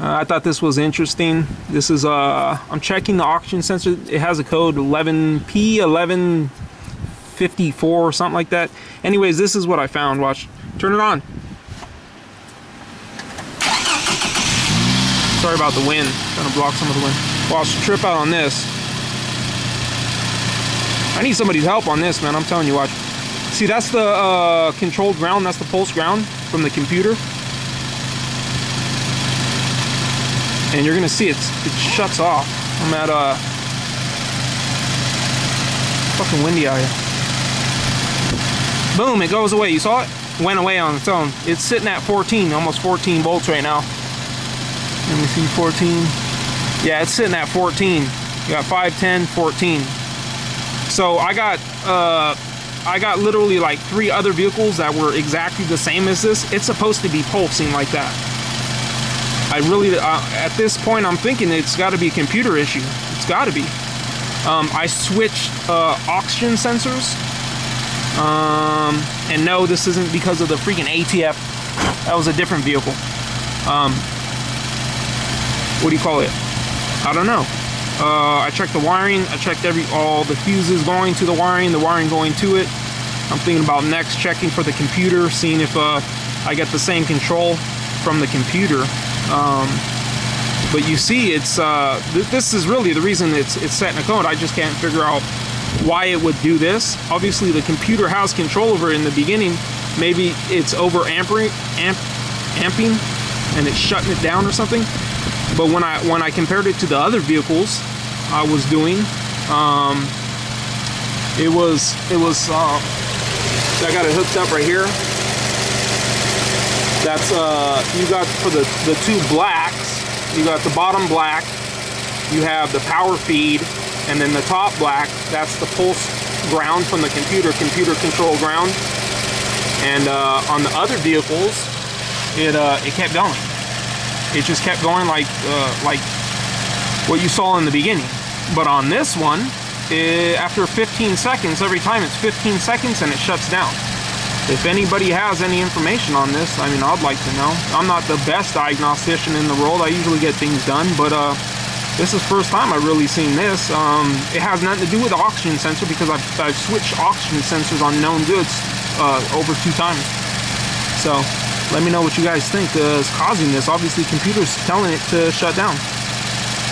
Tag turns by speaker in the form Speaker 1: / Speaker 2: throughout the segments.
Speaker 1: Uh, I thought this was interesting. This is, uh, I'm checking the oxygen sensor. It has a code 11P1154 or something like that. Anyways, this is what I found. Watch. Turn it on. Sorry about the wind. Trying to block some of the wind. Watch, trip out on this. I need somebody's help on this, man. I'm telling you, watch. See, that's the uh, controlled ground. That's the pulse ground from the computer. And you're gonna see it's it shuts off. I'm at uh fucking windy out here. Boom, it goes away. You saw it? Went away on its own. It's sitting at 14, almost 14 volts right now. Let me see, 14. Yeah, it's sitting at 14. You got 5, 10, 14. So I got uh I got literally like three other vehicles that were exactly the same as this. It's supposed to be pulsing like that. I really, uh, at this point, I'm thinking it's got to be a computer issue. It's got to be. Um, I switched uh, oxygen sensors. Um, and no, this isn't because of the freaking ATF. That was a different vehicle. Um, what do you call it? I don't know. Uh, I checked the wiring. I checked every all the fuses going to the wiring, the wiring going to it. I'm thinking about next checking for the computer, seeing if uh, I get the same control from the computer. Um, but you see, it's uh, th this is really the reason it's it's set in a code. I just can't figure out why it would do this. Obviously, the computer has control over it in the beginning. Maybe it's over amping, amp, amping, and it's shutting it down or something. But when I when I compared it to the other vehicles I was doing, um, it was it was. Uh, I got it hooked up right here. That's uh, you got for the the two blacks. You got the bottom black. You have the power feed, and then the top black. That's the pulse ground from the computer, computer control ground. And uh, on the other vehicles, it uh, it kept going. It just kept going like uh, like what you saw in the beginning. But on this one, it, after 15 seconds, every time it's 15 seconds and it shuts down. If anybody has any information on this, I mean, I'd like to know. I'm not the best diagnostician in the world. I usually get things done, but uh, this is first time I've really seen this. Um, it has nothing to do with the oxygen sensor because I've, I've switched oxygen sensors on known goods uh, over two times. So let me know what you guys think uh, is causing this. Obviously, computer's telling it to shut down.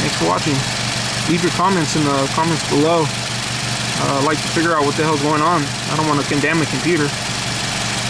Speaker 1: Thanks for watching. Leave your comments in the comments below. Uh, I'd like to figure out what the hell's going on. I don't want to condemn a computer.